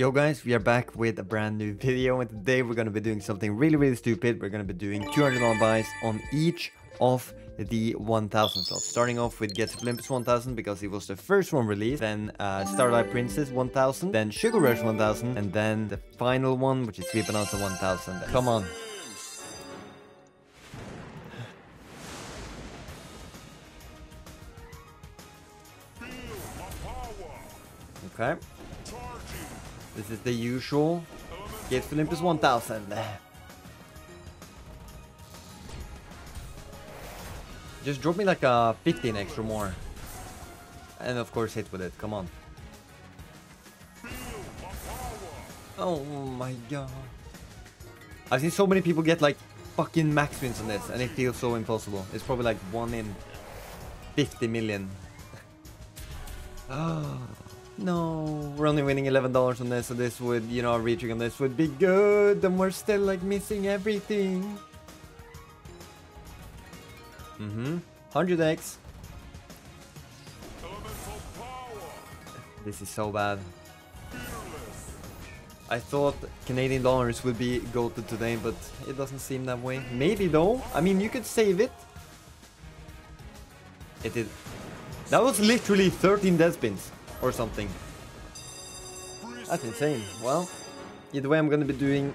Yo guys, we are back with a brand new video and today we're gonna be doing something really really stupid. We're gonna be doing 200 dollar buys on each of the 1000 slots. Starting off with Get Olympus 1000 because it was the first one released, then uh, Starlight Princess 1000, then Sugar Rush 1000, and then the final one which is Sweet Bonanza 1000. Come on. Okay. This is the usual. Get Olympus 1000. Just drop me like a 15 extra more. And of course hit with it, come on. Oh my god. I've seen so many people get like fucking max wins on this and it feels so impossible. It's probably like 1 in 50 million. Oh. No, we're only winning $11 on this, so this would, you know, reaching on this would be good. And we're still, like, missing everything. Mm-hmm. 100x. This is so bad. I thought Canadian dollars would be goated today, but it doesn't seem that way. Maybe, though. I mean, you could save it. It did. That was literally 13 dead spins or something. That's insane. Well, either way I'm gonna be doing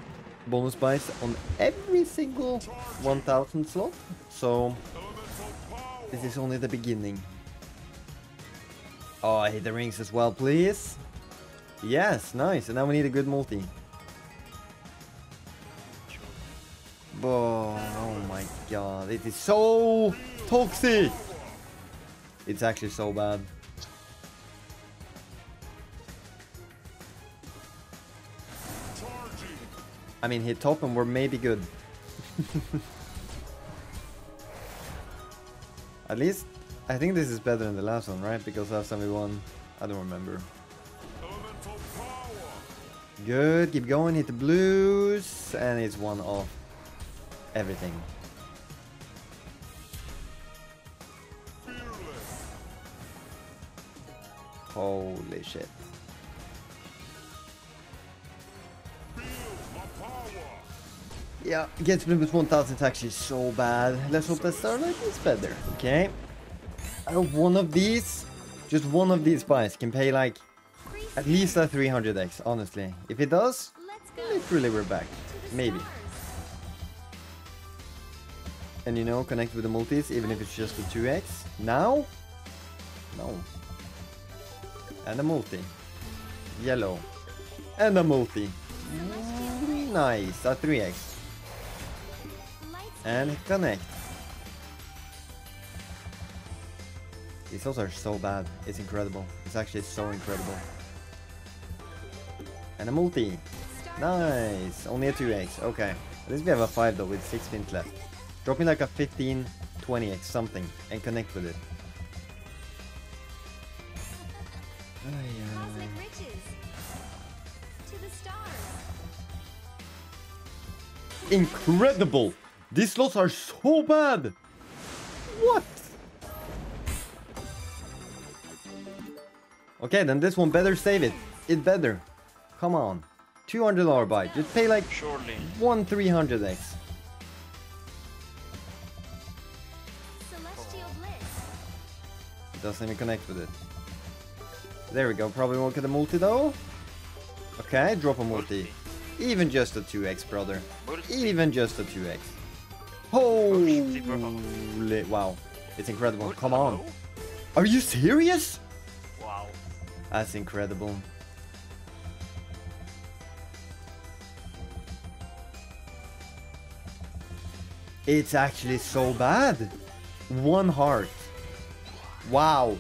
bonus buys on every single 1000 slot. So, this is only the beginning. Oh, I hit the rings as well, please. Yes, nice. And now we need a good multi. Oh, oh my god, it is so toxic. It's actually so bad. I mean, hit top and we're maybe good. At least, I think this is better than the last one, right? Because last time we won, I don't remember. Good, keep going, hit the blues, and it's one off everything. Holy shit. Yeah, split with 1000 is actually so bad. Let's hope that Starlight is better. Okay. Uh, one of these, just one of these buys can pay like at least a 300x, honestly. If it does, literally we're back. Maybe. And you know, connect with the multis, even if it's just a 2x. Now? No. And a multi. Yellow. And a multi. Nice, a 3x and connect. These also are so bad. It's incredible. It's actually so incredible. And a multi. Nice. Only a 2x. Okay. At least we have a 5 though with 6 spins left. Drop me like a 15, 20x something and connect with it. Incredible! These slots are so bad! What? Okay, then this one better save it. It better. Come on. $200 buy. Just pay like Surely. one 300x. Doesn't even connect with it. There we go. Probably won't get a multi though. Okay, drop a multi. Even just a 2x, brother. Even just a 2x. Holy wow. It's incredible. Come on. Are you serious? Wow. That's incredible. It's actually so bad. One heart. Wow.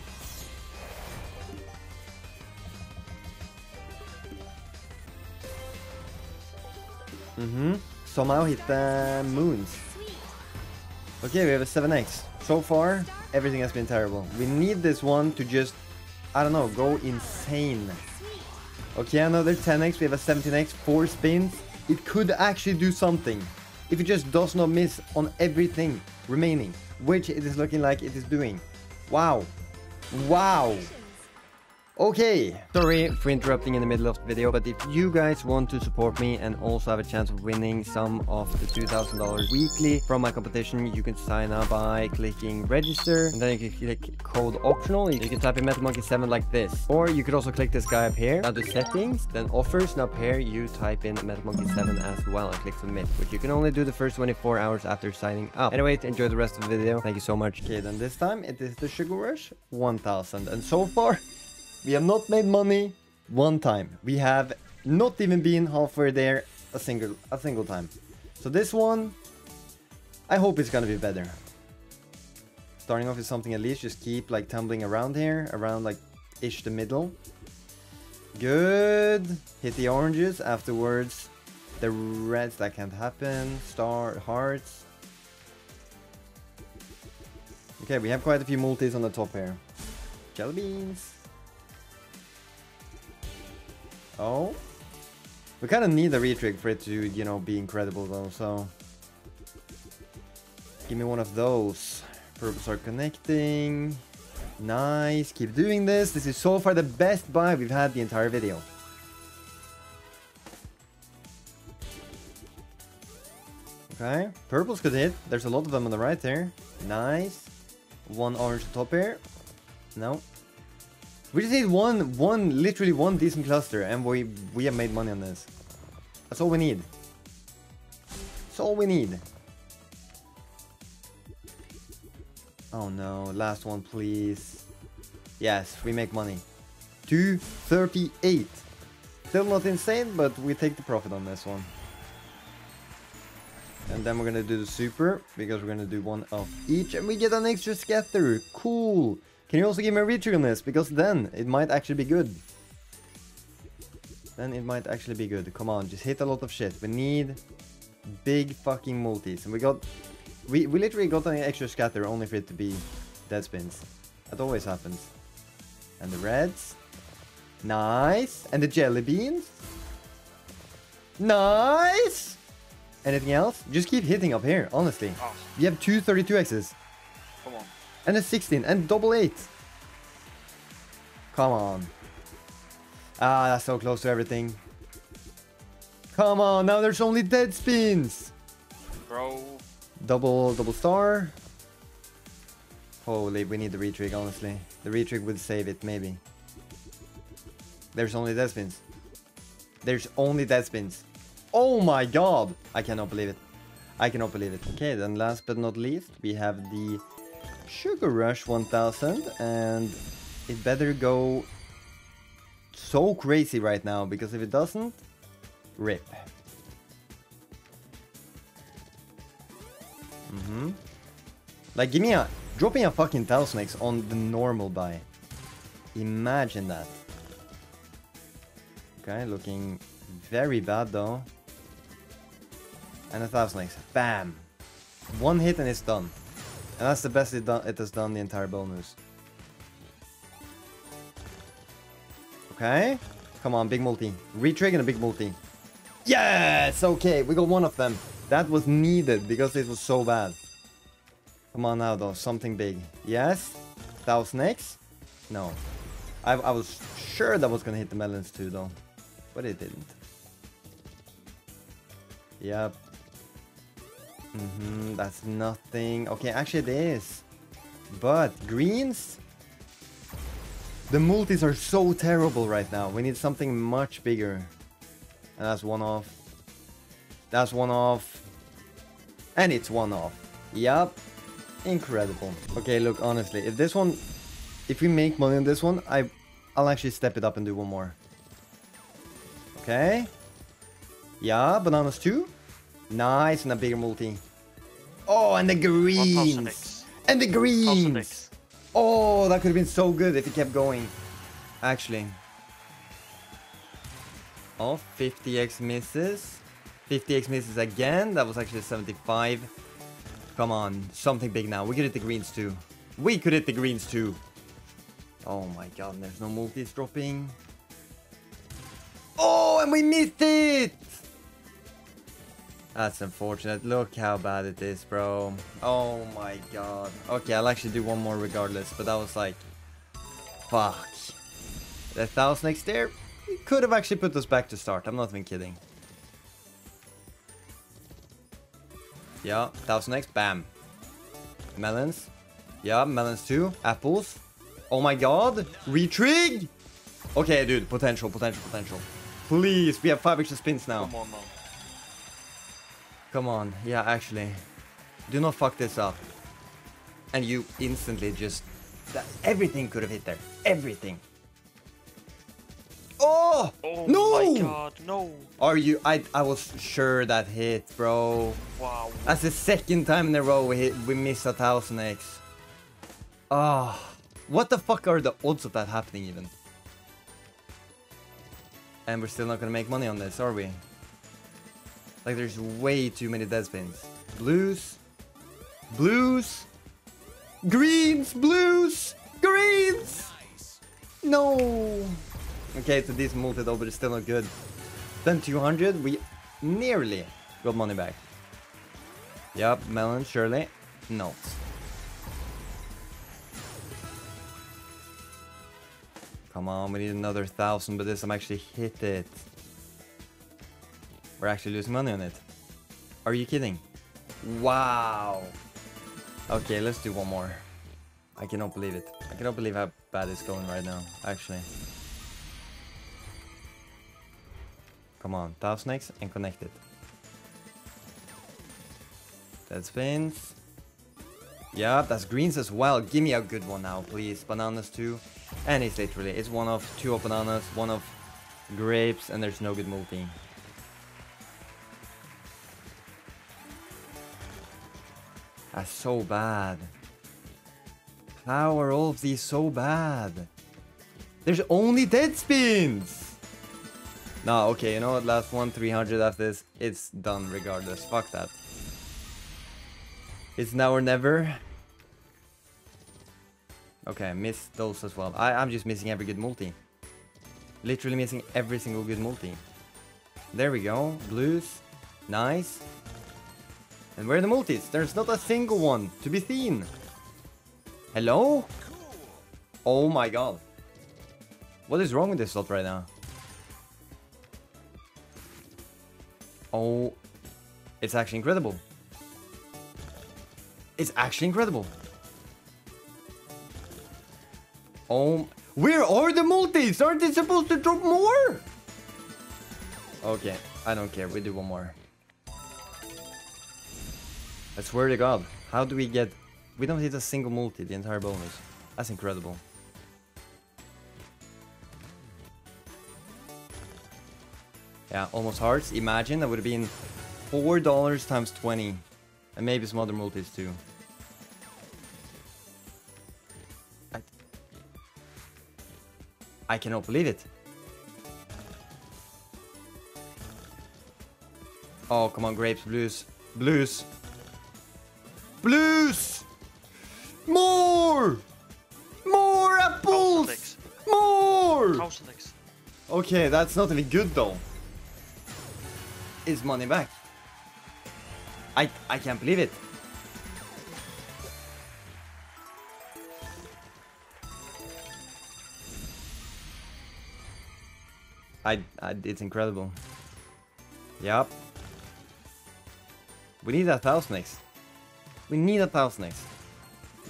Mm-hmm. Somehow hit the moons. Okay, we have a 7x. So far, everything has been terrible. We need this one to just, I don't know, go insane. Okay, another 10x. We have a 17x, 4 spins. It could actually do something. If it just does not miss on everything remaining. Which it is looking like it is doing. Wow. Wow. Okay, sorry for interrupting in the middle of the video, but if you guys want to support me and also have a chance of winning some of the $2,000 weekly from my competition, you can sign up by clicking register, and then you can click code optional. You can type in MetalMonkey7 like this, or you could also click this guy up here, now the settings, then offers, Now here you type in MetalMonkey7 as well and click submit, which you can only do the first 24 hours after signing up. Anyway, enjoy the rest of the video. Thank you so much. Okay, then this time it is the Sugar Rush 1000, and so far we have not made money one time. We have not even been halfway there a single a single time. So this one, I hope it's gonna be better. Starting off with something at least, just keep like tumbling around here, around like ish the middle. Good. Hit the oranges. Afterwards, the reds, that can't happen. Star, hearts. Okay, we have quite a few multis on the top here. Jelly beans. Oh. We kind of need a retrig for it to, you know, be incredible though, so... Give me one of those. Purples are connecting. Nice, keep doing this. This is so far the best buy we've had the entire video. Okay, purples could hit. There's a lot of them on the right there. Nice. One orange top here. No, we just need one, one, literally one decent cluster, and we we have made money on this. That's all we need. That's all we need. Oh no, last one please. Yes, we make money. 238. Still not insane, but we take the profit on this one. And then we're gonna do the super, because we're gonna do one of each, and we get an extra scatter. Cool. Can you also give me a retrig on this? Because then it might actually be good. Then it might actually be good. Come on, just hit a lot of shit. We need big fucking multis. And we got... We, we literally got an extra scatter only for it to be dead spins. That always happens. And the reds. Nice. And the jelly beans. Nice. Anything else? Just keep hitting up here, honestly. Oh. You have two 32Xs. Come on. And a 16 and double 8. Come on. Ah, that's so close to everything. Come on, now there's only dead spins. Bro. Double, double star. Holy, we need the retrig, honestly. The retrig would save it, maybe. There's only dead spins. There's only dead spins. Oh my god! I cannot believe it. I cannot believe it. Okay, then last but not least, we have the Sugar Rush 1000 and it better go so crazy right now because if it doesn't, rip. Mm hmm Like give me a, drop me a fucking Thousand X on the normal buy. Imagine that. Okay, looking very bad though. And a Thousand X. Bam! One hit and it's done. And that's the best it, it has done the entire bonus. Okay. Come on, big multi. Retrig a big multi. Yes! Okay, we got one of them. That was needed because it was so bad. Come on now, though. Something big. Yes? That was next? No. I, I was sure that was gonna hit the melons too, though. But it didn't. Yep. Mm -hmm, that's nothing. Okay, actually it is. But greens? The multis are so terrible right now. We need something much bigger. And that's one off. That's one off. And it's one off. Yup. Incredible. Okay, look, honestly, if this one... If we make money on this one, I, I'll actually step it up and do one more. Okay. Yeah, bananas too. Nice, and a bigger multi. Oh, and the greens! And the greens! Oh, that could have been so good if it kept going. Actually. Oh, 50x misses. 50x misses again. That was actually 75. Come on, something big now. We could hit the greens too. We could hit the greens too. Oh my god, there's no multis dropping. Oh, and we missed it! That's unfortunate. Look how bad it is, bro. Oh my god. Okay, I'll actually do one more regardless, but that was like... Fuck. The thousand X there could have actually put us back to start. I'm not even kidding. Yeah, thousand X, bam. Melons. Yeah, melons too. Apples. Oh my god. Retrig! Okay, dude. Potential, potential, potential. Please, we have five extra spins now. Come on now. Come on. Yeah, actually. Do not fuck this up. And you instantly just... That, everything could have hit there. Everything. Oh! Oh no! my god, no. Are you... I, I was sure that hit, bro. Wow. That's the second time in a row we hit, we missed a thousand X. Ah, what the fuck are the odds of that happening even? And we're still not gonna make money on this, are we? Like there's way too many dead spins. Blues, blues, greens, blues, greens. No. Okay, so decent multi though, but it's still not good. Then 200, we nearly got money back. Yep, melon, surely. No. Come on, we need another thousand, but this I'm actually hit it. We're actually losing money on it. Are you kidding? Wow. Okay, let's do one more. I cannot believe it. I cannot believe how bad it's going right now, actually. Come on, thousand X and connect it. Dead spins. Yeah, that's greens as well. Give me a good one now, please. Bananas too. And it's literally, it's one of two of bananas, one of grapes, and there's no good multi. That's so bad. How are all of these so bad? There's only dead spins! No, okay, you know what? Last one, 300 after this. It's done regardless. Fuck that. It's now or never. Okay, I missed those as well. I, I'm just missing every good multi. Literally missing every single good multi. There we go. Blues. Nice. And where are the multis? There's not a single one to be seen. Hello? Oh my god. What is wrong with this slot right now? Oh, it's actually incredible. It's actually incredible. Oh, where are the multis? Aren't they supposed to drop more? Okay, I don't care. We do one more. I swear to God, how do we get... We don't hit a single multi the entire bonus. That's incredible. Yeah, almost hearts. Imagine that would have been $4 times 20. And maybe some other multis too. I, I cannot believe it. Oh, come on, grapes, blues. Blues. Blues! More! More apples! More! Okay, that's not even good though. Is money back? I I can't believe it. I, I it's incredible. Yep. We need a thousand X. We need a thousand X.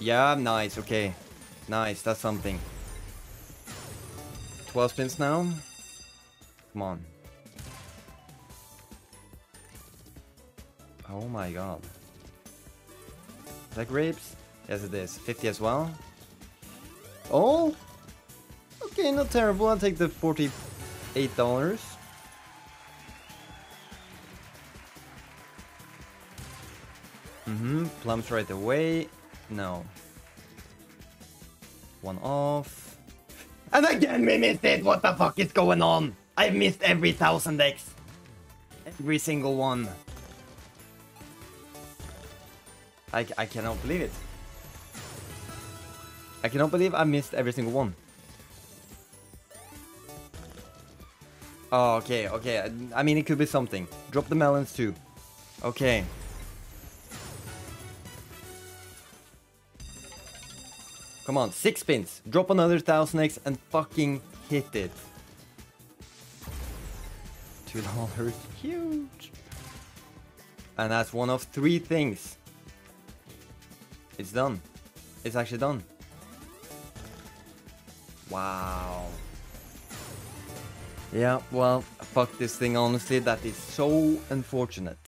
Yeah, nice, okay. Nice, that's something. 12 spins now. Come on. Oh my god. Is that grapes? Yes it is. 50 as well. Oh! Okay, not terrible. I'll take the $48. Mm-hmm. Plums right away. No. One off. And again we missed it! What the fuck is going on? I've missed every thousand X. Every single one. I, I cannot believe it. I cannot believe I missed every single one. Oh, okay, okay. I, I mean, it could be something. Drop the melons too. Okay. Come on, six spins. Drop another thousand X and fucking hit it. Two dollars, huge. And that's one of three things. It's done. It's actually done. Wow. Yeah, well, fuck this thing, honestly. That is so unfortunate.